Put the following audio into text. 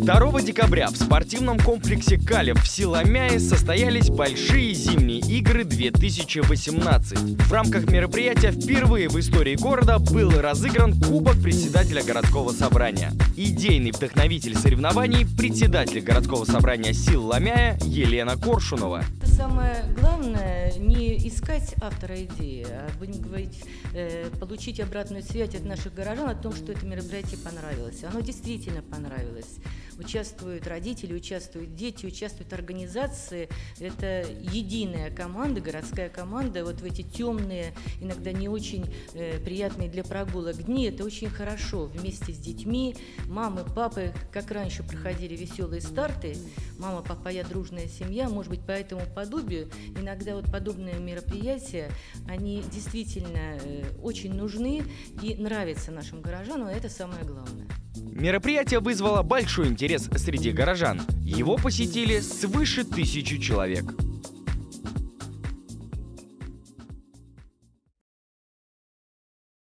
2 декабря в спортивном комплексе «Калев» в Силомяе состоялись большие зимние игры 2018. В рамках мероприятия впервые в истории города был разыгран Кубок председателя городского собрания. Идейный вдохновитель соревнований – председатель городского собрания Сил Ломяя Елена Коршунова. Самое главное не искать автора идеи, а будем говорить, э, получить обратную связь от наших горожан о том, что это мероприятие понравилось. Оно действительно понравилось. Участвуют родители, участвуют дети, участвуют организации. Это единая команда, городская команда. Вот в эти темные, иногда не очень э, приятные для прогулок дни, это очень хорошо. Вместе с детьми, мамы, папы, как раньше проходили веселые старты. Мама, папа, я дружная семья. Может быть, по этому подобию иногда вот подобные мероприятия, они действительно э, очень нужны и нравятся нашим горожанам, это самое главное. Мероприятие вызвало большой интерес среди горожан. Его посетили свыше тысячи человек.